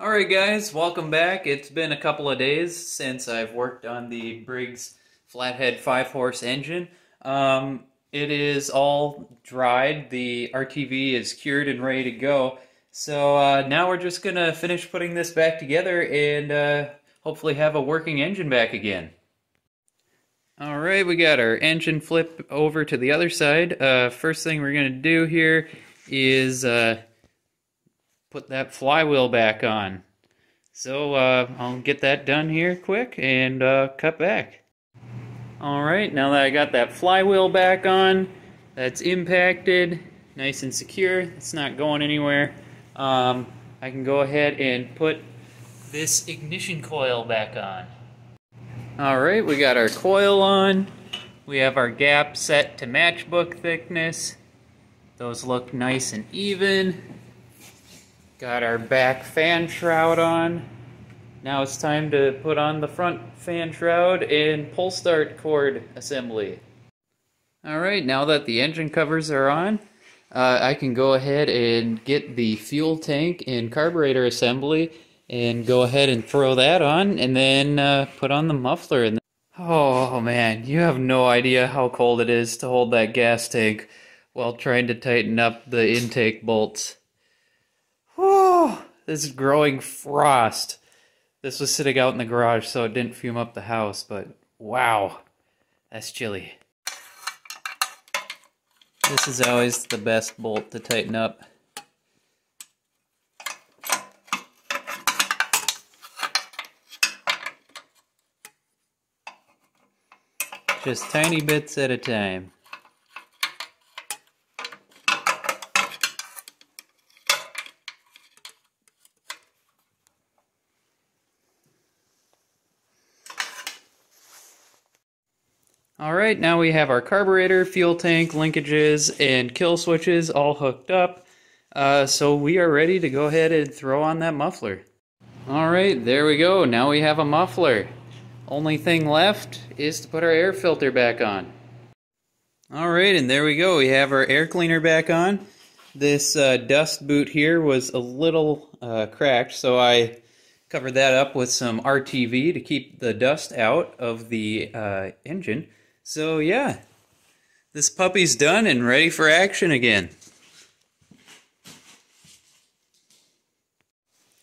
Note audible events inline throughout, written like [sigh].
Alright guys, welcome back. It's been a couple of days since I've worked on the Briggs Flathead 5-horse engine. Um, it is all dried, the RTV is cured and ready to go. So uh, now we're just going to finish putting this back together and uh, hopefully have a working engine back again. Alright, we got our engine flip over to the other side. Uh, first thing we're going to do here is uh, put that flywheel back on. So uh, I'll get that done here quick and uh, cut back. Alright, now that I got that flywheel back on, that's impacted, nice and secure, it's not going anywhere, um, I can go ahead and put this ignition coil back on. Alright, we got our coil on, we have our gap set to matchbook thickness, those look nice and even, Got our back fan shroud on. Now it's time to put on the front fan shroud and pull start cord assembly. Alright, now that the engine covers are on, uh, I can go ahead and get the fuel tank and carburetor assembly and go ahead and throw that on and then uh, put on the muffler. And oh man, you have no idea how cold it is to hold that gas tank while trying to tighten up the intake bolts. This is growing frost. This was sitting out in the garage, so it didn't fume up the house, but wow, that's chilly. This is always the best bolt to tighten up. Just tiny bits at a time. Alright, now we have our carburetor, fuel tank, linkages, and kill switches all hooked up. Uh, so we are ready to go ahead and throw on that muffler. Alright, there we go. Now we have a muffler. Only thing left is to put our air filter back on. Alright, and there we go. We have our air cleaner back on. This uh, dust boot here was a little uh, cracked, so I covered that up with some RTV to keep the dust out of the uh, engine. So yeah, this puppy's done and ready for action again.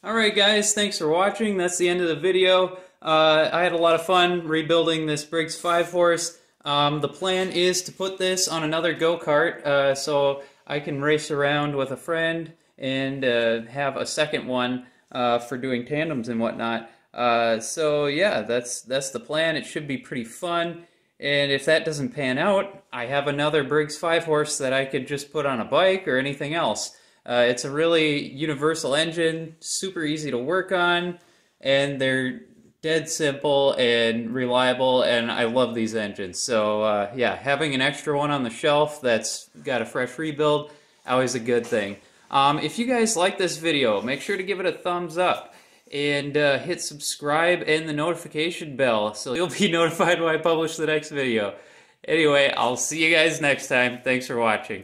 Alright guys, thanks for watching. That's the end of the video. Uh, I had a lot of fun rebuilding this Briggs 5-horse. Um, the plan is to put this on another go-kart uh, so I can race around with a friend and uh, have a second one uh, for doing tandems and whatnot. Uh, so yeah, that's that's the plan. It should be pretty fun. And if that doesn't pan out, I have another Briggs 5 horse that I could just put on a bike or anything else. Uh, it's a really universal engine, super easy to work on, and they're dead simple and reliable, and I love these engines. So uh, yeah, having an extra one on the shelf that's got a fresh rebuild, always a good thing. Um, if you guys like this video, make sure to give it a thumbs up and uh, hit subscribe and the notification bell so you'll be [laughs] notified when I publish the next video. Anyway, I'll see you guys next time. Thanks for watching.